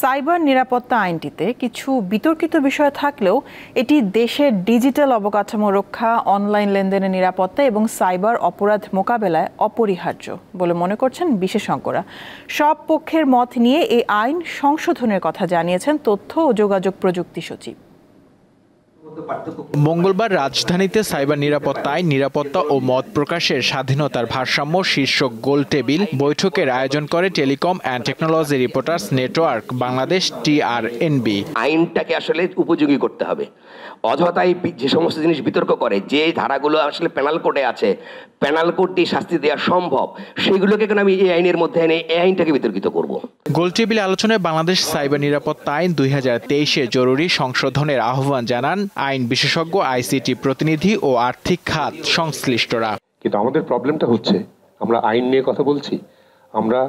Cyber নিরাপত্তা আইনটিতে কিছু বিতর্কিত বিষয় থাকলেও এটি দেশের ডিজিটাল অবকাঠামো রক্ষা, অনলাইন লেনদেনের নিরাপত্তা এবং সাইবার অপরাধ মোকাবেলায় অপরিহার্য বলে মনে করছেন বিশেষজ্ঞরা। সব পক্ষের মত নিয়ে এই আইন সংশোধনের কথা জানিয়েছেন তথ্য ও যোগাযোগ প্রযুক্তি সচিব। মঙ্গলবার রাজধানীতে সাইবার নিরাপত্তা আইন নিরাপত্তা ও মত প্রকাশের স্বাধীনতার ভারসাম্য শীর্ষক গোল টেবিল বৈঠকের আয়োজন করে telecom and technology reporters network Bangladesh TRNB. আইনটাকে আসলে উপযোগী করতে হবে। অযথাই যে সমস্ত জিনিস বিতর্ক করে, যে ধারাগুলো আসলে পেনাল কোডে আছে পেনাল কোড দিয়ে শাস্তি দেওয়া সম্ভব, সেগুলোকে কেন আমি এই আইনের মধ্যে এনে এই আইনটাকে বিতর্কিত করব? গোল টেবিল আলোচনায় বাংলাদেশ সাইবার নিরাপত্তা আইন দুই হাজার তেইশে জরুরি সংশোধনের আহ্বান জানান আইন বিশেষজ্ঞ আইসিটি প্রতিনিধি ও আর্থিক খাত সংশ্লিষ্টরা। কিন্তু আমাদের প্রবলেমটা হচ্ছে আমরা আইন নিয়ে কথা বলছি আমরা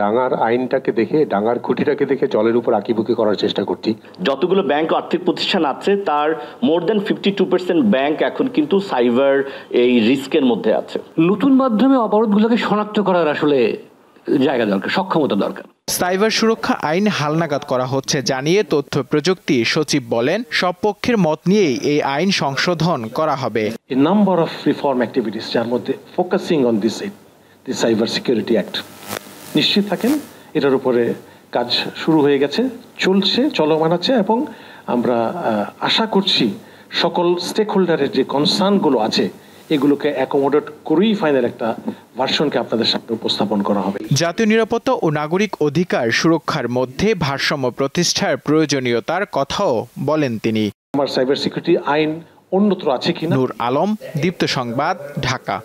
ডাঙার আইনটাকে দেখে ডাঙার খুঁটিটাকে দেখে জলের উপর আঁকিবুকি করার চেষ্টা করছি। যতগুলো ব্যাংক আর্থিক প্রতিষ্ঠান আছে তার more than fifty two percent bank এখন কিন্তু সাইবার এই রিস্কের মধ্যে আছে। নতুন মাধ্যমে অবরোধগুলোকে শনাক্ত করার আসলে জায়গা দরকার সক্ষমতা দরকার। সাইবার সুরক্ষা আইন হালনাগাদ করা হচ্ছে জানিয়ে তথ্য প্রযুক্তি সচিব বলেন, সব পক্ষের মত নিয়েই এই আইন সংশোধন করা হবে। Number of reform activities যার মধ্যে focusing on this this cyber security act নিশ্চিত থাকেন। এটার উপরে কাজ শুরু হয়ে গেছে, চলছে, চলমান আছে এবং আমরা আশা করছি সকল স্টেক হোল্ডারের যে কনসার্নগুলো আছে এগুলোকে অ্যাকোমোডেট করেই ফাইনাল একটা ভার্সনকে আপনাদের সামনে উপস্থাপন করা হবে। জাতীয় নিরাপত্তা ও নাগরিক অধিকার সুরক্ষার মধ্যে ভারসাম্য প্রতিষ্ঠার প্রয়োজনীয়তার কথাও বলেন তিনি। আমার সাইবার সিকিউরিটি আইন অন্যত্র আছে কিনা? নূর আলম দীপ্ত সংবাদ ঢাকা।